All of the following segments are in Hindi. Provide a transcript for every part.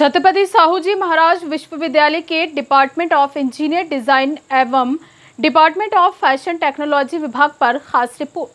छत्रपति साहू जी महाराज विश्वविद्यालय के डिपार्टमेंट ऑफ़ इंजीनियर डिज़ाइन एवं डिपार्टमेंट ऑफ़ फ़ैशन टेक्नोलॉजी विभाग पर खास रिपोर्ट।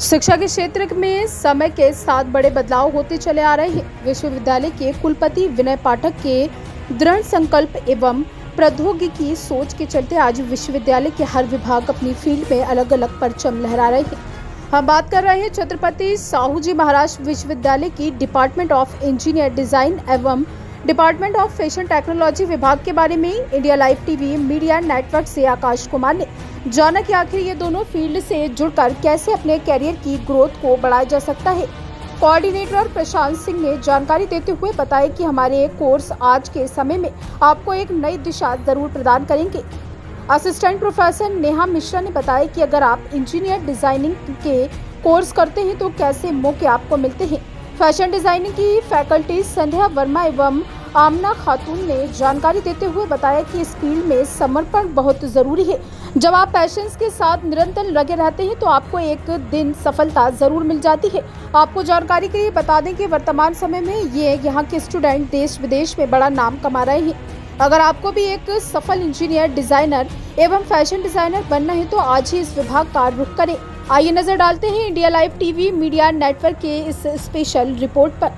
शिक्षा के क्षेत्र में समय के साथ बड़े बदलाव होते चले आ रहे हैं। विश्वविद्यालय के कुलपति विनय पाठक के दृढ़ संकल्प एवं प्रौद्योगिकी सोच के चलते आज विश्वविद्यालय के हर विभाग अपनी फ़ील्ड में अलग अलग परचम लहरा रहे हैं। हम बात कर रहे हैं छत्रपति साहू जी महाराज विश्वविद्यालय की डिपार्टमेंट ऑफ़ इंजीनियर डिज़ाइन एवं डिपार्टमेंट ऑफ़ फ़ैशन टेक्नोलॉजी विभाग के बारे में India live TV media network से आकाश कुमार ने जाना कि आखिर ये दोनों फ़ील्ड से जुड़कर कैसे अपने कैरियर की ग्रोथ को बढ़ाया जा सकता है। कोऑर्डिनेटर प्रशांत सिंह ने जानकारी देते हुए बताया कि हमारे कोर्स आज के समय में आपको एक नई दिशा ज़रूर प्रदान करेंगे। असिस्टेंट प्रोफेसर नेहा मिश्रा ने बताया कि अगर आप इंजीनियर डिज़ाइनिंग के कोर्स करते हैं तो कैसे मौके आपको मिलते हैं? फ़ैशन डिज़ाइनिंग की फैकल्टी संध्या वर्मा एवं आमना खातून ने जानकारी देते हुए बताया कि इस फ़ील्ड में समर्पण बहुत ज़रूरी है। जब आप पैशन के साथ निरंतर लगे रहते हैं तो आपको एक दिन सफलता ज़रूर मिल जाती है। आपको जानकारी के लिए बता दें कि वर्तमान समय में ये यहाँ के स्टूडेंट देश विदेश में बड़ा नाम कमा रहे हैं। अगर आपको भी एक सफल इंजीनियर डिज़ाइनर एवं फ़ैशन डिज़ाइनर बनना है तो आज ही इस विभाग का रुख करें। आइए नज़र डालते हैं India live TV media network के इस स्पेशल रिपोर्ट पर।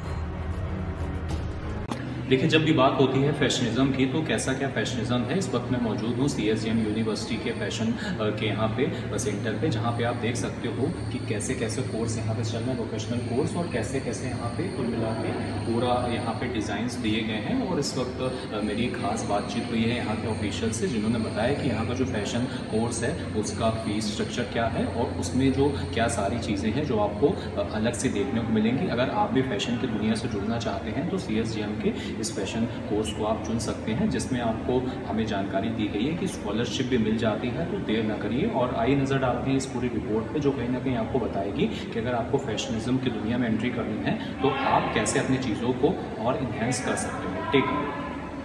देखिए, जब भी बात होती है फैशनिज्म की तो कैसा क्या फैशनिज्म है? इस वक्त मैं मौजूद हूँ सी यूनिवर्सिटी के फ़ैशन के यहाँ पे सेंटर पे, जहाँ पे आप देख सकते हो कि कैसे कैसे कोर्स यहाँ पे चल रहे हैं वोकेशनल कोर्स और कैसे कैसे यहाँ पे कुल मिला के पूरा यहाँ पे डिज़ाइंस दिए गए हैं। और इस वक्त मेरी खास बातचीत हुई है यहाँ के ऑफिशियल से, जिन्होंने बताया कि यहाँ का जो फ़ैशन कोर्स है, उसका फ़ीस स्ट्रक्चर क्या है, और उसमें जो क्या सारी चीज़ें हैं जो आपको अलग से देखने को मिलेंगी। अगर आप भी फ़ैशन की दुनिया से जुड़ना चाहते हैं तो सी के इस फ़ैशन कोर्स को आप चुन सकते हैं, जिसमें आपको हमें जानकारी दी गई है कि स्कॉलरशिप भी मिल जाती है तो देर ना करिए। और आई नज़र डालते हैं इस पूरी रिपोर्ट पर जो कहीं ना कहीं आपको बताएगी कि अगर आपको फैशनिज्म की दुनिया में एंट्री करनी है तो आप कैसे अपनी चीज़ों को और इन्हेंस कर सकते हैं। टेक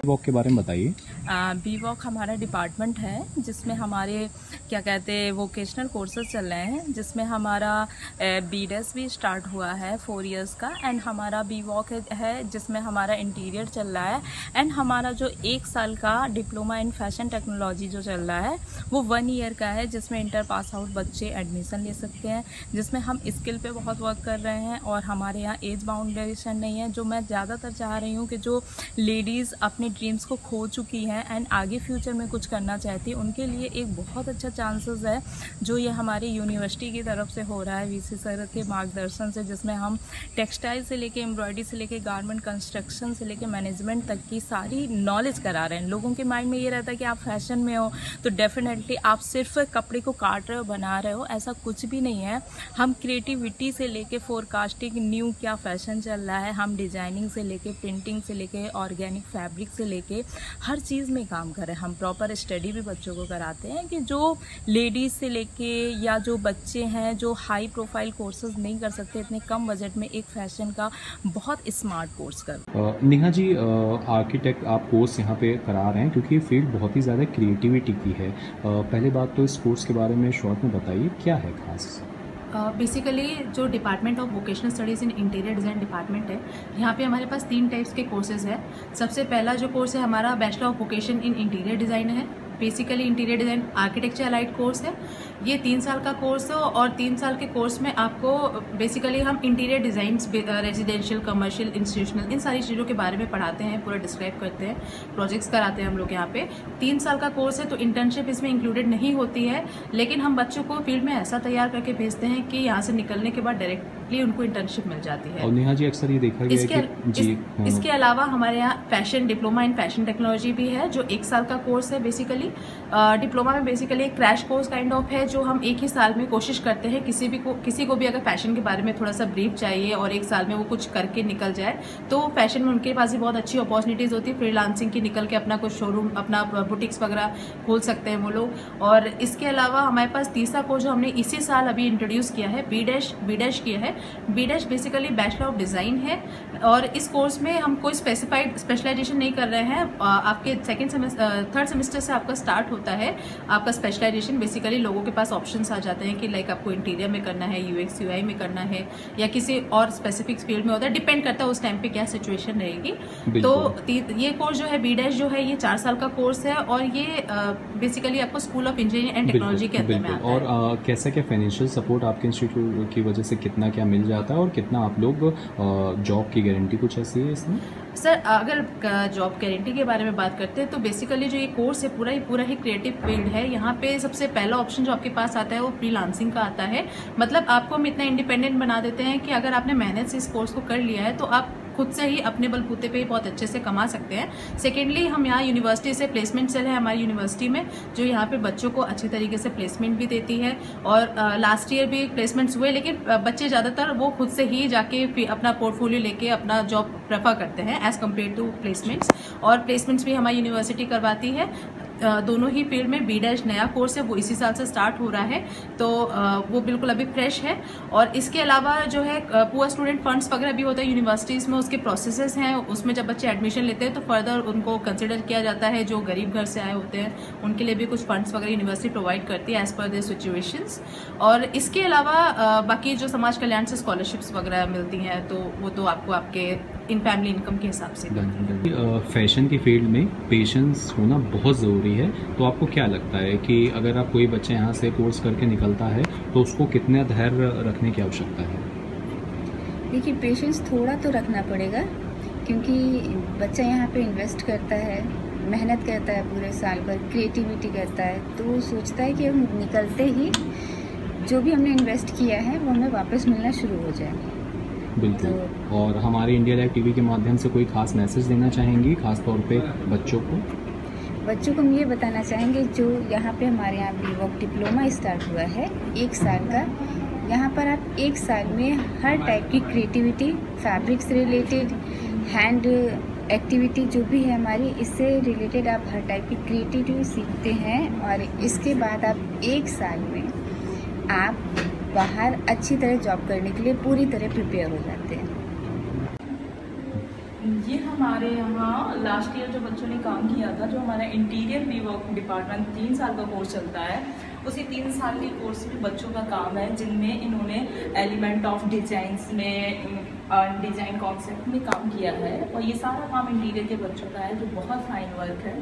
वॉक के बारे में बताइए। बी वॉक हमारा डिपार्टमेंट है, जिसमें हमारे, क्या कहते हैं वोकेशनल कोर्सेज चल रहे हैं, जिसमें हमारा बी डेस भी स्टार्ट हुआ है फोर इयर्स का एंड हमारा बी वॉक है, जिसमें हमारा इंटीरियर चल रहा है एंड हमारा जो एक साल का डिप्लोमा इन फ़ैशन टेक्नोलॉजी जो चल रहा है, वो वन ईयर का है, जिसमें इंटर पास आउट बच्चे एडमिशन ले सकते हैं, जिसमें हम स्किल पे बहुत वर्क कर रहे हैं, और हमारे यहाँ एज बाउंडेशन नहीं है, जो मैं ज़्यादातर चाह रही हूँ कि जो लेडीज़ अपने ड्रीम्स को खो चुकी हैं एंड आगे फ्यूचर में कुछ करना चाहती है उनके लिए एक बहुत अच्छा चांसेस है, जो ये हमारी यूनिवर्सिटी की तरफ़ से हो रहा है वीसी सर के मार्गदर्शन से, जिसमें हम टेक्सटाइल से लेके एम्ब्रॉयडरी से लेके गारमेंट कंस्ट्रक्शन से लेके मैनेजमेंट तक की सारी नॉलेज करा रहे हैं। लोगों के माइंड में ये रहता है कि आप फ़ैशन में हो तो डेफिनेटली आप सिर्फ़ कपड़े को काट रहे हो, बना रहे हो, ऐसा कुछ भी नहीं है। हम क्रिएटिविटी से लेके फोरकास्टिंग न्यू क्या फ़ैशन चल रहा है, हम डिज़ाइनिंग से लेके प्रिंटिंग से लेके ऑर्गेनिक फैब्रिक से लेके हर चीज़ में काम करें। हम प्रॉपर स्टडी भी बच्चों को कराते हैं कि जो लेडीज़ से लेके या जो बच्चे हैं, जो हाई प्रोफ़ाइल कोर्सेज नहीं कर सकते, इतने कम बजट में एक फ़ैशन का बहुत स्मार्ट कोर्स कर। नेहा जी आर्किटेक्ट आप कोर्स यहाँ पे करा रहे हैं क्योंकि ये फ़ील्ड बहुत ही ज़्यादा क्रिएटिविटी की है। पहले बात तो इस कोर्स के बारे में शॉर्ट में बताइए, क्या है खास? बेसिकली uh, जो department of vocational studies in interior design department है यहाँ पे हमारे पास तीन टाइप्स के कोर्सेज है। सबसे पहला जो कोर्स है हमारा bachelor of vocation in interior design है। Basically interior design architecture allied course है। ये तीन साल का कोर्स है और तीन साल के कोर्स में आपको बेसिकली हम interior design residential commercial institutional इन सारी चीज़ों के बारे में पढ़ाते हैं, पूरा डिस्क्राइब करते हैं प्रोजेक्ट्स कराते हैं हम लोग यहाँ पे। तीन साल का कोर्स है तो इंटर्नशिप इसमें इंक्लूडेड नहीं होती है, लेकिन हम बच्चों को फ़ील्ड में ऐसा तैयार करके भेजते हैं कि यहाँ से निकलने के बाद डायरेक्टली उनको इंटर्नशिप मिल जाती है। और नेहा जी अक्सर ये देखा गया इसके, कि जी इस, हाँ। इसके अलावा हमारे यहाँ fashion diploma in fashion technology भी है जो एक साल का कोर्स है बेसिकली डिप्लोमा में बेसिकली एक क्रैश कोर्स काइंड ऑफ़ है जो हम एक ही साल में कोशिश करते हैं किसी भी को किसी को भी अगर फ़ैशन के बारे में थोड़ा सा ब्रीफ चाहिए और एक साल में वो कुछ करके निकल जाए तो फ़ैशन में उनके पास भी बहुत अच्छी अपॉर्चुनिटीज़ होती है। फ्रीलांसिंग की निकल के अपना कुछ शोरूम अपना बुटिक्स वगैरह खोल सकते हैं वो लोग। और इसके अलावा हमारे पास तीसरा कोर्स जो हमने इसी साल अभी इंट्रोड्यूस किया है बी डैश बी डैश किया है B dash basically bachelor of design है और इस कोर्स में हम कोई स्पेसिफाइड स्पेशलाइजेशन नहीं कर रहे हैं। आपके सेकेंड सेमेस्टर थर्ड सेमेस्टर से आपका स्टार्ट होता है। आपका स्पेशलाइजेशन बेसिकली लोगों के पास ऑप्शंस आ जाते हैं कि लाइक आपको इंटीरियर में करना है यूएक्स यूआई में करना है या किसी और स्पेसिफिक फ़ील्ड में होता है। डिपेंड करता है उस टाइम पे क्या सिचुएशन रहेगी। तो ये कोर्स जो है बी डैश जो है ये चार साल का कोर्स है और ये बेसिकली आपको school of engineering and technology के अंदर में आता और है। कैसा क्या फाइनेंशियल सपोर्ट आपके इंस्टीट्यूट की वजह से कितना क्या मिल जाता है और कितना आप लोग जॉब की गारंटी कुछ ऐसी है इसमें? सर, अगर जॉब गारंटी के बारे में बात करते हैं तो बेसिकली जो ये कोर्स है, पूरा ही पूरा ही क्रिएटिव फ़ील्ड है। यहाँ पे सबसे पहला ऑप्शन जो आपके पास आता है, वो फ्रीलांसिंग का आता है। मतलब आपको हम इतना इंडिपेंडेंट बना देते हैं कि अगर आपने मेहनत से इस कोर्स को कर लिया है तो आप खुद से ही अपने बलबूते पे ही बहुत अच्छे से कमा सकते हैं। सेकेंडली हम यहाँ यूनिवर्सिटी से प्लेसमेंट सेल है हमारी यूनिवर्सिटी में, जो यहाँ पे बच्चों को अच्छे तरीके से प्लेसमेंट भी देती है। और लास्ट ईयर भी प्लेसमेंट्स हुए, लेकिन बच्चे ज़्यादातर वो खुद से ही जाके अपना पोर्टफोलियो लेके अपना जॉब प्रेफर करते हैं एज कंपेयर टू प्लेसमेंट्स और प्लेसमेंट्स भी हमारी यूनिवर्सिटी करवाती है। दोनों ही फ़ील्ड में बी डैश नया कोर्स है, वो इसी साल से स्टार्ट हो रहा है तो वो बिल्कुल अभी फ्रेश है। और इसके अलावा जो है पुअर स्टूडेंट फंड्स वगैरह भी होता है यूनिवर्सिटीज़ में उसके प्रोसेसेस हैं, उसमें जब बच्चे एडमिशन लेते हैं तो फर्दर उनको कंसिडर किया जाता है, जो गरीब घर से आए होते हैं, उनके लिए भी कुछ फंड्स वगैरह यूनिवर्सिटी प्रोवाइड करती है एज पर देयर सिचुएशंस और इसके अलावा बाकी जो समाज कल्याण से स्कॉलरशिप्स वगैरह मिलती हैं तो वो तो आपको आपके इन फैमिली इनकम के हिसाब से। फ़ैशन की फ़ील्ड में पेशेंस होना बहुत ज़रूरी है। तो आपको क्या लगता है कि अगर आप कोई बच्चा यहाँ से कोर्स करके निकलता है तो उसको कितना धैर्य रखने की आवश्यकता है? देखिए पेशेंस थोड़ा तो रखना पड़ेगा क्योंकि बच्चा यहाँ पे इन्वेस्ट करता है मेहनत करता है पूरे साल भर क्रिएटिविटी करता है तो वो सोचता है कि हम निकलते ही जो भी हमने इन्वेस्ट किया है वो हमें वापस मिलना शुरू हो जाए। बिल्कुल। और हमारे इंडिया लाइव टीवी के माध्यम से कोई खास मैसेज देना चाहेंगी, खास तौर पे बच्चों को? बच्चों को हम ये बताना चाहेंगे, जो यहाँ पे हमारे यहाँ बीवॉक डिप्लोमा स्टार्ट हुआ है, एक साल का, यहाँ पर आप एक साल में हर टाइप की क्रिएटिविटी फैब्रिक से रिलेटेड हैंड एक्टिविटी जो भी है हमारी, इससे रिलेटेड आप हर टाइप की क्रिएटिविटी सीखते हैं, और इसके बाद आप एक साल में आप बाहर अच्छी तरह जॉब करने के लिए पूरी तरह प्रिपेयर हो जाते हैं। ये हमारे यहाँ लास्ट ईयर जो बच्चों ने काम किया था, जो हमारा इंटीरियर वी वर्क डिपार्टमेंट तीन साल का कोर्स चलता है, उसी तीन साल के कोर्स में बच्चों का काम है, जिनमें इन्होंने एलिमेंट ऑफ़ डिजाइंस में डिज़ाइन कॉन्सेप्ट में काम किया है। और ये सारा काम इंटीरियर के बच्चों का है, जो बहुत फाइन वर्क है।